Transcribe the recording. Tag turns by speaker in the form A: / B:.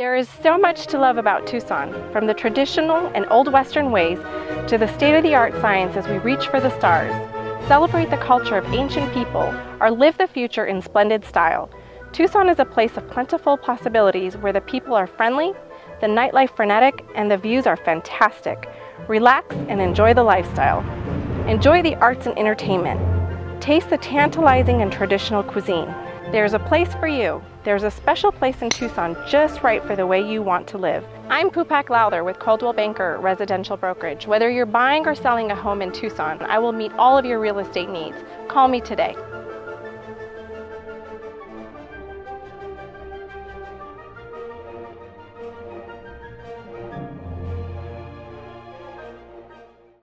A: There is so much to love about Tucson, from the traditional and old Western ways to the state-of-the-art science as we reach for the stars. Celebrate the culture of ancient people or live the future in splendid style. Tucson is a place of plentiful possibilities where the people are friendly, the nightlife frenetic, and the views are fantastic. Relax and enjoy the lifestyle. Enjoy the arts and entertainment. Taste the tantalizing and traditional cuisine. There's a place for you. There's a special place in Tucson just right for the way you want to live. I'm Pupak Lowther with Coldwell Banker Residential Brokerage. Whether you're buying or selling a home in Tucson, I will meet all of your real estate needs. Call me today.